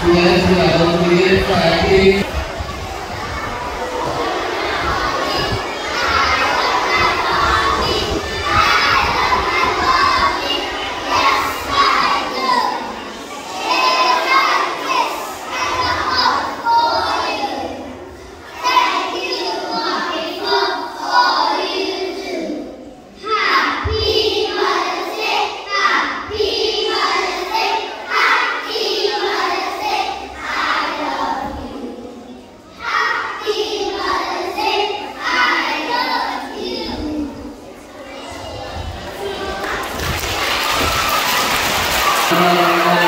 Are going to get Show.